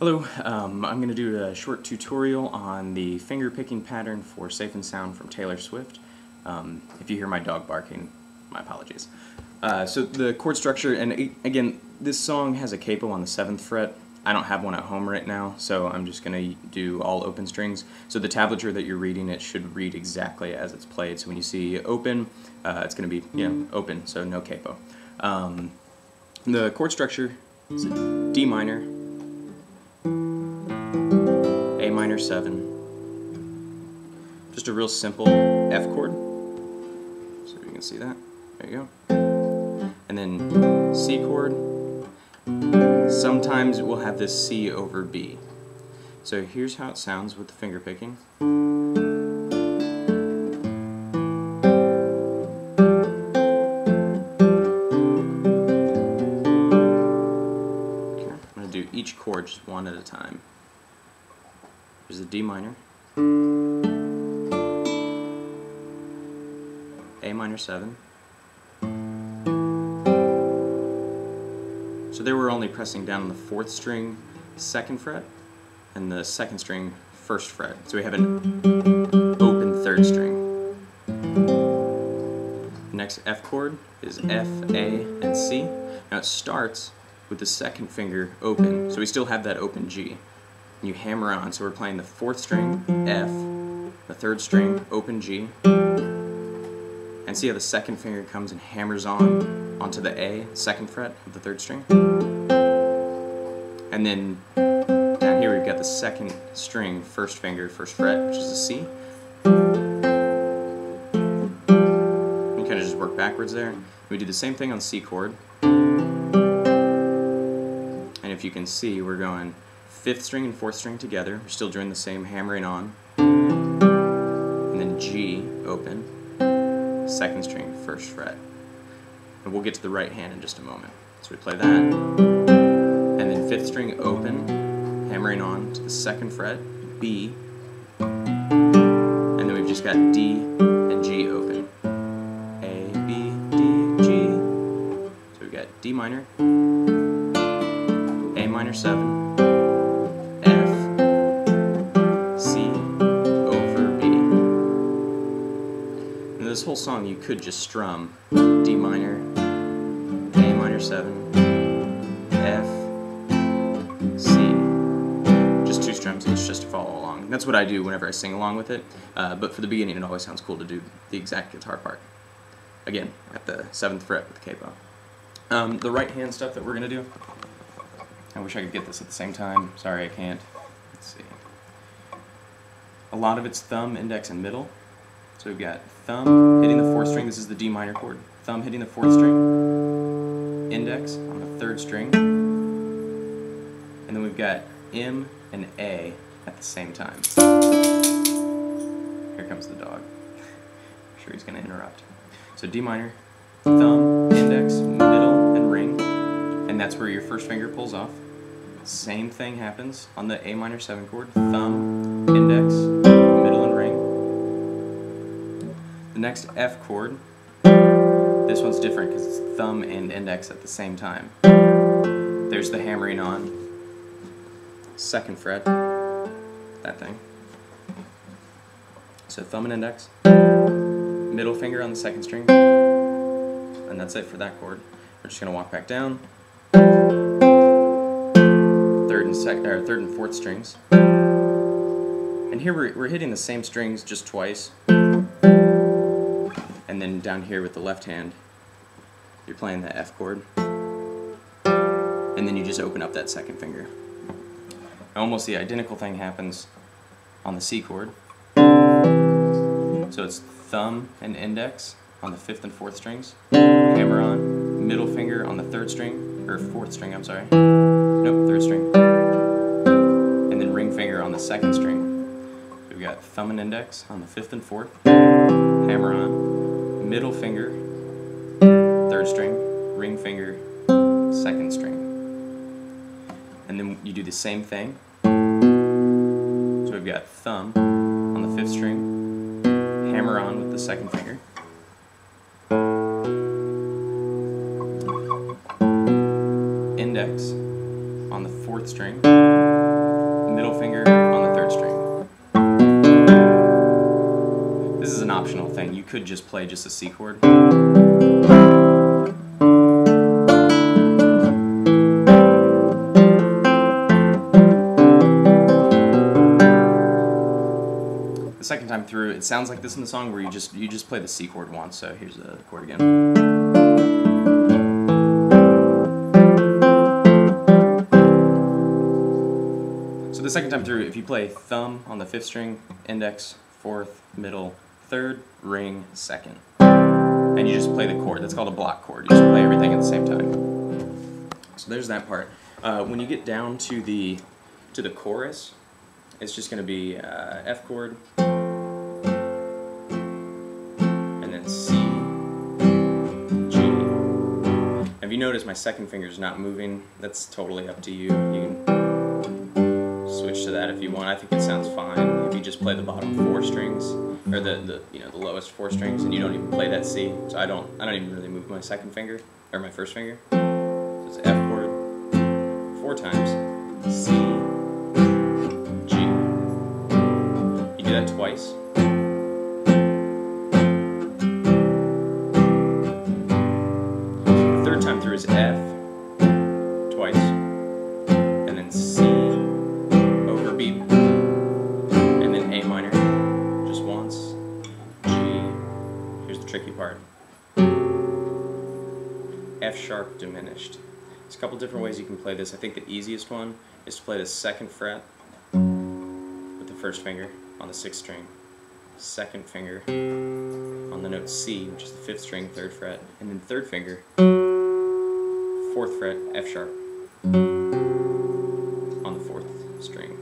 Hello, um, I'm going to do a short tutorial on the finger picking pattern for Safe and Sound from Taylor Swift. Um, if you hear my dog barking, my apologies. Uh, so the chord structure, and again, this song has a capo on the 7th fret. I don't have one at home right now, so I'm just going to do all open strings. So the tablature that you're reading, it should read exactly as it's played. So when you see open, uh, it's going to be, you know, open, so no capo. Um, the chord structure is a D minor, 7. Just a real simple F chord. So you can see that. There you go. And then C chord. Sometimes we'll have this C over B. So here's how it sounds with the finger picking. I'm going to do each chord just one at a time. There's a D minor, A minor 7. So there we're only pressing down on the fourth string, second fret, and the second string, first fret. So we have an open third string. The next F chord is F, A, and C. Now it starts with the second finger open, so we still have that open G and you hammer on. So we're playing the fourth string, F, the third string, open G, and see how the second finger comes and hammers on onto the A, second fret of the third string. And then down here we've got the second string, first finger, first fret, which is a C. You kind of just work backwards there. We do the same thing on C chord. And if you can see, we're going fifth string and fourth string together. We're still doing the same hammering on. And then G, open, second string, first fret. And we'll get to the right hand in just a moment. So we play that. And then fifth string open, hammering on to the second fret, B. And then we've just got D and G open. A, B, D, G. So we've got D minor, A minor 7, this whole song you could just strum D minor, A minor 7, F, C. Just two strums each just to follow along. That's what I do whenever I sing along with it, uh, but for the beginning it always sounds cool to do the exact guitar part. Again, at the 7th fret with the capo. Um, the right hand stuff that we're going to do, I wish I could get this at the same time. Sorry I can't. Let's see. A lot of it's thumb, index, and middle. So we've got thumb hitting the fourth string, this is the D minor chord, thumb hitting the fourth string, index on the third string, and then we've got M and A at the same time. Here comes the dog. I'm sure he's going to interrupt. So D minor, thumb, index, middle, and ring, and that's where your first finger pulls off. Same thing happens on the A minor 7 chord, thumb, index, Next F chord, this one's different because it's thumb and index at the same time. There's the hammering on, second fret, that thing. So thumb and index, middle finger on the second string, and that's it for that chord. We're just going to walk back down, third and, sec or third and fourth strings. And here we're, we're hitting the same strings just twice and then down here with the left hand, you're playing that F chord, and then you just open up that second finger. Almost the identical thing happens on the C chord. So it's thumb and index on the fifth and fourth strings, hammer on, middle finger on the third string, or fourth string, I'm sorry. Nope, third string. And then ring finger on the second string. We've got thumb and index on the fifth and fourth, hammer on, middle finger, third string, ring finger, second string. And then you do the same thing. So we've got thumb on the fifth string, hammer on with the second finger. Index on the fourth string, middle finger on the third string. Optional thing. You could just play just a C chord. The second time through, it sounds like this in the song where you just you just play the C chord once. So here's the chord again. So the second time through, if you play thumb on the fifth string, index, fourth, middle, third, ring, second, and you just play the chord, that's called a block chord. You just play everything at the same time. So there's that part. Uh, when you get down to the to the chorus, it's just going to be uh, F chord, and then C, G. If you notice, my second finger is not moving. That's totally up to you. You switch to that if you want. I think it sounds fine if you just play the bottom four strings or the, the you know the lowest four strings and you don't even play that C. So I don't I don't even really move my second finger or my first finger. So it's F chord four times, C, G. You do that twice. The third time through is F F sharp diminished. There's a couple different ways you can play this. I think the easiest one is to play the second fret with the first finger on the sixth string, second finger on the note C, which is the fifth string, third fret, and then third finger, fourth fret, F sharp on the fourth string,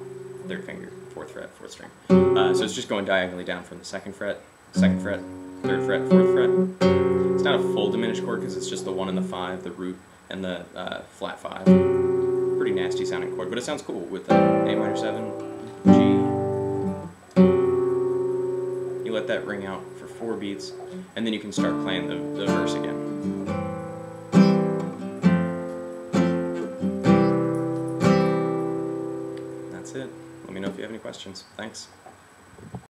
third finger, fourth fret, fourth string. Uh, so it's just going diagonally down from the second fret, second fret, third fret, fourth fret. It's not a full diminished chord because it's just the one and the five, the root, and the uh, flat five. Pretty nasty sounding chord, but it sounds cool with the A minor seven, G. You let that ring out for four beats, and then you can start playing the, the verse again. That's it. Let me know if you have any questions. Thanks.